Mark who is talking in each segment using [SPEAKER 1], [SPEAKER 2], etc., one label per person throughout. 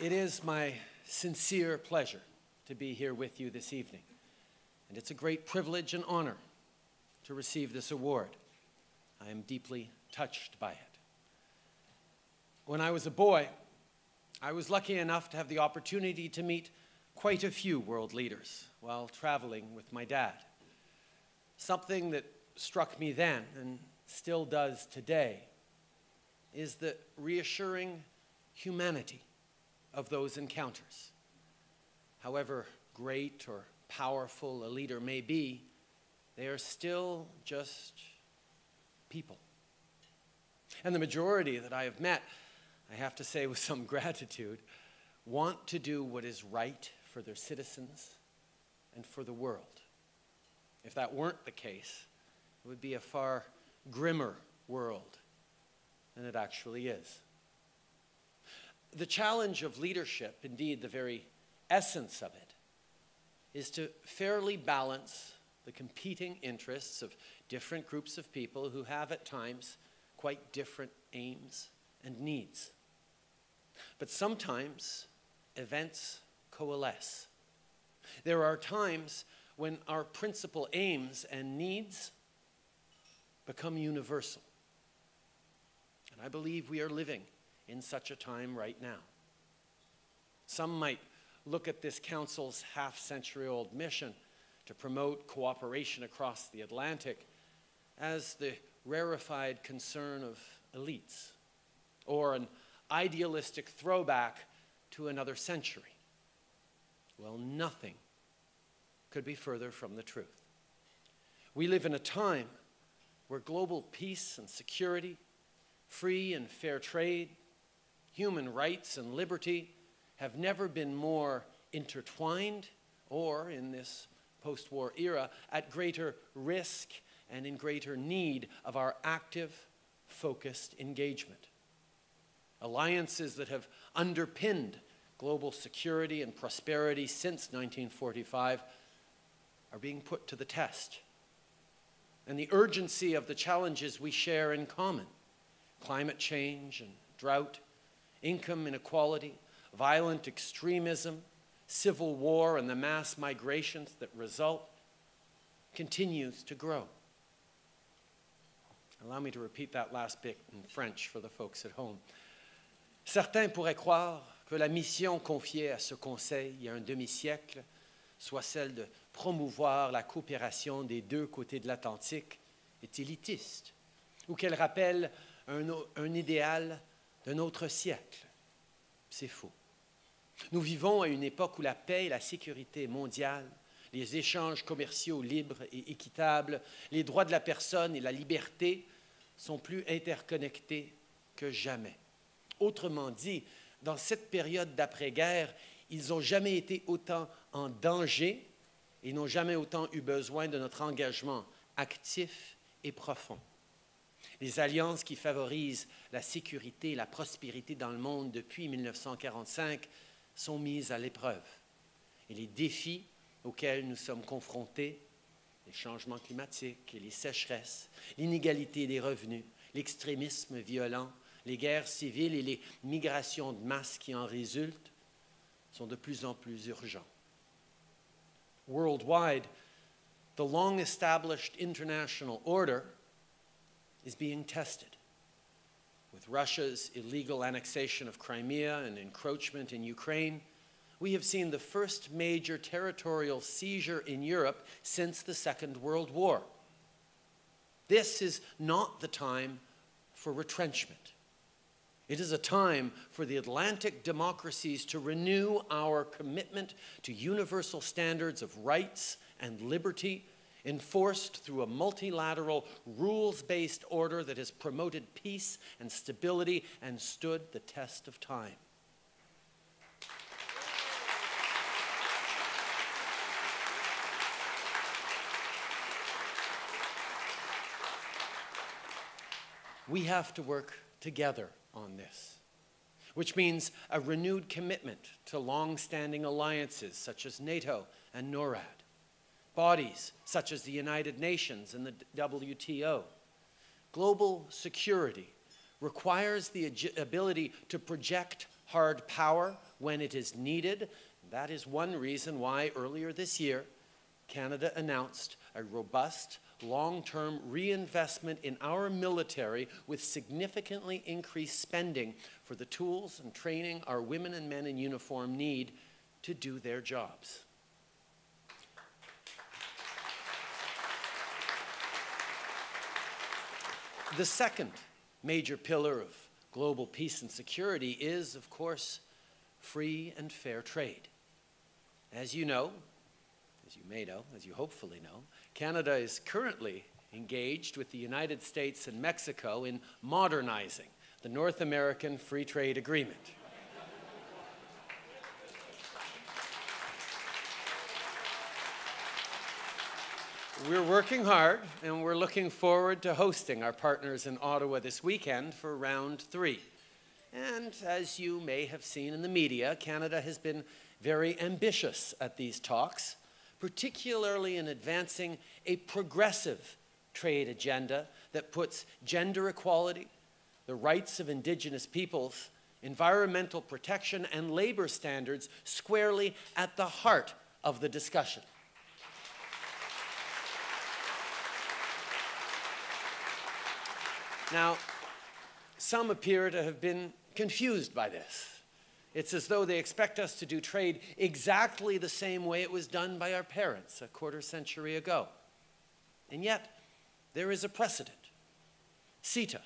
[SPEAKER 1] It is my sincere pleasure to be here with you this evening, and it's a great privilege and honor to receive this award. I am deeply touched by it. When I was a boy, I was lucky enough to have the opportunity to meet quite a few world leaders while traveling with my dad. Something that struck me then and still does today is the reassuring humanity of those encounters. However great or powerful a leader may be, they are still just people. And the majority that I have met, I have to say with some gratitude, want to do what is right for their citizens and for the world. If that weren't the case, it would be a far grimmer world than it actually is. The challenge of leadership, indeed, the very essence of it, is to fairly balance the competing interests of different groups of people who have at times quite different aims and needs. But sometimes events coalesce. There are times when our principal aims and needs become universal. And I believe we are living in such a time right now. Some might look at this council's half century old mission to promote cooperation across the Atlantic as the rarefied concern of elites or an idealistic throwback to another century. Well, nothing could be further from the truth. We live in a time where global peace and security, free and fair trade, human rights and liberty have never been more intertwined or, in this post war era, at greater risk and in greater need of our active, focused engagement. Alliances that have underpinned global security and prosperity since 1945 are being put to the test. And the urgency of the challenges we share in common climate change and drought, income inequality, violent extremism, civil war, and the mass migrations that result continues to grow. Allow me to repeat that last bit in French for the folks at home. Certains pourraient croire que la mission confiée à ce Conseil il y a un demi-siècle soit celle de promouvoir la coopération des deux côtés de l'Atlantique est élitiste, ou qu'elle rappelle un, un idéal d'un autre siècle. C'est faux. Nous vivons à une époque où la paix et la sécurité mondiale, les échanges commerciaux libres et équitables, les droits de la personne et la liberté sont plus interconnectés que jamais. Autrement dit, dans cette période d'après-guerre, ils n'ont jamais été autant en danger et n'ont jamais autant eu besoin de notre engagement actif et profond. Les alliances qui favorisent la sécurité et la prospérité dans le monde depuis 1945 sont mises à l'épreuve. Et les défis auxquels nous sommes confrontés, les changements climatiques les sécheresses, l'inégalité des revenus, l'extrémisme violent, les guerres civiles et les migrations de masse qui en résultent, sont de plus en plus urgents. Worldwide, the long established international order is being tested. With Russia's illegal annexation of Crimea and encroachment in Ukraine, we have seen the first major territorial seizure in Europe since the Second World War. This is not the time for retrenchment. It is a time for the Atlantic democracies to renew our commitment to universal standards of rights and liberty enforced through a multilateral, rules based order that has promoted peace and stability and stood the test of time. We have to work together on this, which means a renewed commitment to long standing alliances such as NATO and NORAD bodies such as the United Nations and the WTO. Global security requires the ability to project hard power when it is needed. That is one reason why earlier this year, Canada announced a robust, long term reinvestment in our military with significantly increased spending for the tools and training our women and men in uniform need to do their jobs. The second major pillar of global peace and security is, of course, free and fair trade. As you know, as you may know, as you hopefully know, Canada is currently engaged with the United States and Mexico in modernizing the North American Free Trade Agreement. We're working hard and we're looking forward to hosting our partners in Ottawa this weekend for round three. And as you may have seen in the media, Canada has been very ambitious at these talks, particularly in advancing a progressive trade agenda that puts gender equality, the rights of Indigenous peoples, environmental protection, and labor standards squarely at the heart of the discussion. Now, some appear to have been confused by this. It's as though they expect us to do trade exactly the same way it was done by our parents a quarter century ago. And yet, there is a precedent. CETA,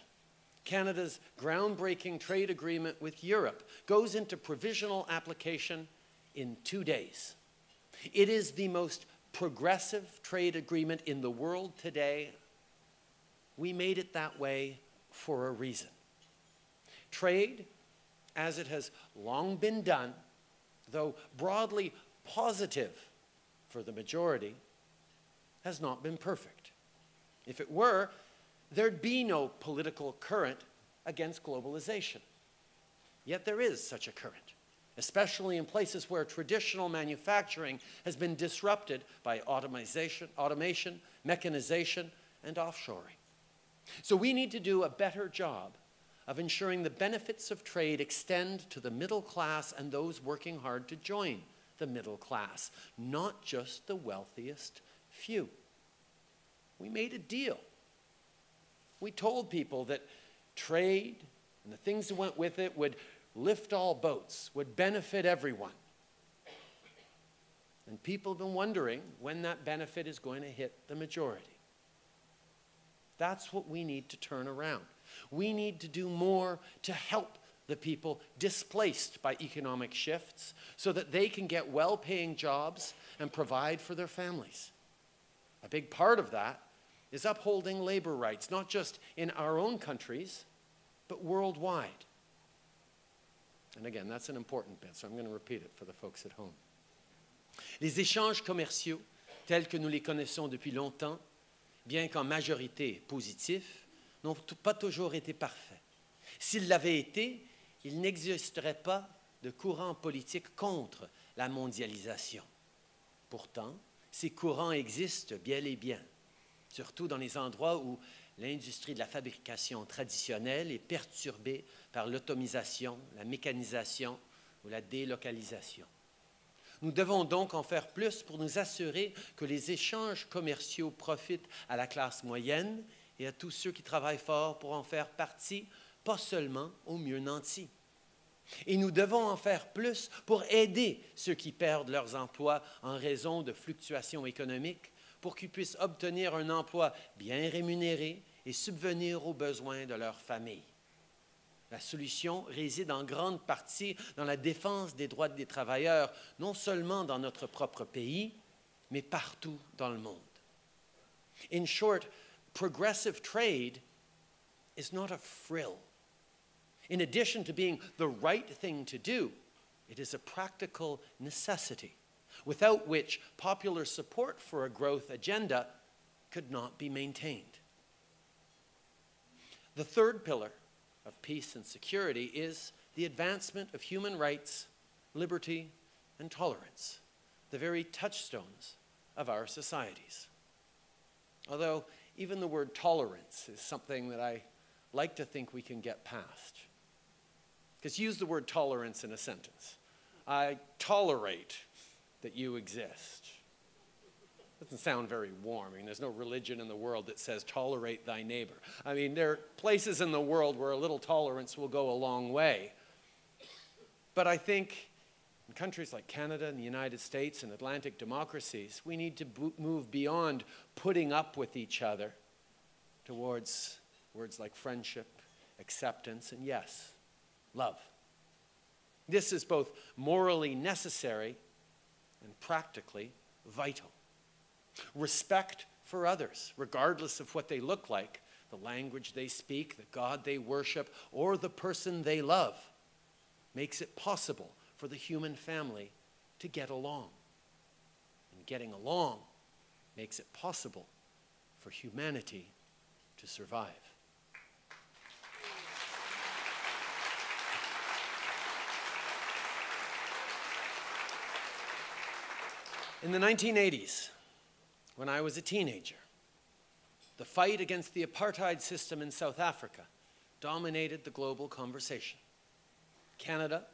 [SPEAKER 1] Canada's groundbreaking trade agreement with Europe, goes into provisional application in two days. It is the most progressive trade agreement in the world today we made it that way for a reason. Trade, as it has long been done, though broadly positive for the majority, has not been perfect. If it were, there'd be no political current against globalization. Yet there is such a current, especially in places where traditional manufacturing has been disrupted by automation, automation mechanization, and offshoring. So we need to do a better job of ensuring the benefits of trade extend to the middle class and those working hard to join the middle class, not just the wealthiest few. We made a deal. We told people that trade and the things that went with it would lift all boats, would benefit everyone. And people have been wondering when that benefit is going to hit the majority. That's what we need to turn around. We need to do more to help the people displaced by economic shifts so that they can get well paying jobs and provide for their families. A big part of that is upholding labor rights, not just in our own countries, but worldwide. And again, that's an important bit, so I'm going to repeat it for the folks at home. Les échanges commerciaux, tels que nous les connaissons depuis longtemps, bien qu'en majorité positifs, n'ont pas toujours été parfaits. S'ils l'avaient été, il n'existerait pas de courant politique contre la mondialisation. Pourtant, ces courants existent bel et bien, surtout dans les endroits où l'industrie de la fabrication traditionnelle est perturbée par l'automisation, la mécanisation ou la délocalisation. Nous devons donc en faire plus pour nous assurer que les échanges commerciaux profitent à la classe moyenne et à tous ceux qui travaillent fort pour en faire partie, pas seulement aux mieux nantis. Et nous devons en faire plus pour aider ceux qui perdent leurs emplois en raison de fluctuations économiques, pour qu'ils puissent obtenir un emploi bien rémunéré et subvenir aux besoins de leur famille. La solution réside en grande partie dans la défense des droits des travailleurs, non seulement dans notre propre pays, mais partout dans le monde. In short, progressive trade is not a frill. In addition to being the right thing to do, it is a practical necessity, without which popular support for a growth agenda could not be maintained. The third pillar of peace and security is the advancement of human rights, liberty, and tolerance, the very touchstones of our societies. Although even the word tolerance is something that I like to think we can get past. Because use the word tolerance in a sentence. I tolerate that you exist. Doesn't sound very warm. I mean, there's no religion in the world that says tolerate thy neighbor. I mean, there are places in the world where a little tolerance will go a long way. But I think in countries like Canada and the United States and Atlantic democracies, we need to move beyond putting up with each other towards words like friendship, acceptance, and yes, love. This is both morally necessary and practically vital. Respect for others, regardless of what they look like, the language they speak, the God they worship, or the person they love, makes it possible for the human family to get along. And getting along makes it possible for humanity to survive. In the 1980s, when I was a teenager, the fight against the apartheid system in South Africa dominated the global conversation. Canada,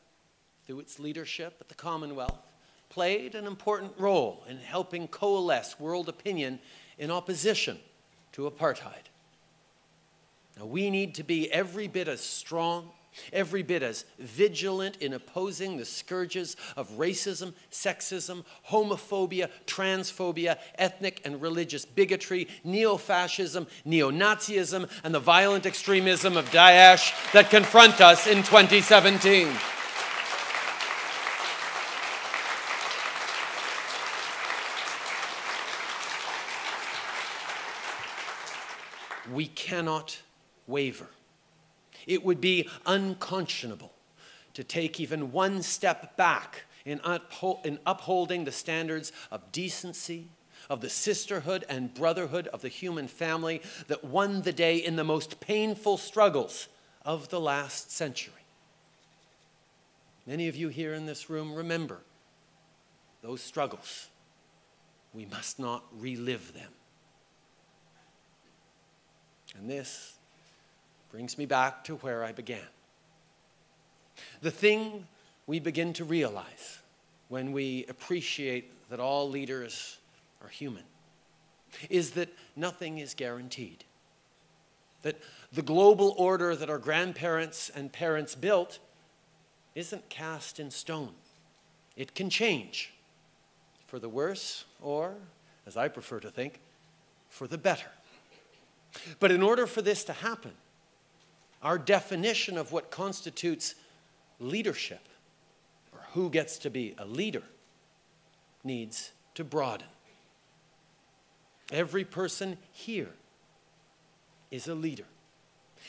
[SPEAKER 1] through its leadership at the Commonwealth, played an important role in helping coalesce world opinion in opposition to apartheid. Now, we need to be every bit as strong every bit as vigilant in opposing the scourges of racism, sexism, homophobia, transphobia, ethnic and religious bigotry, neo fascism, neo Nazism, and the violent extremism of Daesh that confront us in 2017. We cannot waver. It would be unconscionable to take even one step back in, in upholding the standards of decency, of the sisterhood and brotherhood of the human family that won the day in the most painful struggles of the last century. Many of you here in this room remember those struggles. We must not relive them. And this brings me back to where I began. The thing we begin to realize when we appreciate that all leaders are human is that nothing is guaranteed. That the global order that our grandparents and parents built isn't cast in stone. It can change for the worse, or, as I prefer to think, for the better. But in order for this to happen, our definition of what constitutes leadership, or who gets to be a leader, needs to broaden. Every person here is a leader.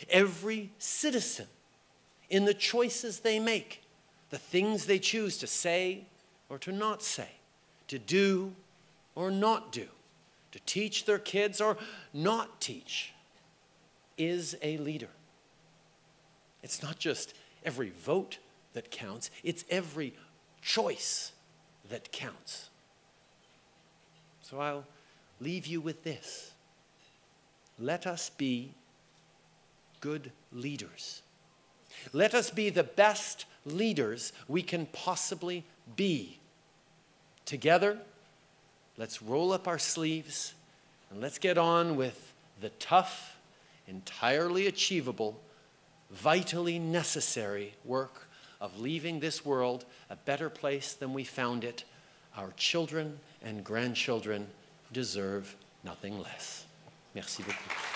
[SPEAKER 1] Every citizen, in the choices they make, the things they choose to say or to not say, to do or not do, to teach their kids or not teach, is a leader. It's not just every vote that counts, it's every choice that counts. So I'll leave you with this. Let us be good leaders. Let us be the best leaders we can possibly be. Together, let's roll up our sleeves and let's get on with the tough, entirely achievable vitally necessary work of leaving this world a better place than we found it, our children and grandchildren deserve nothing less. Merci beaucoup.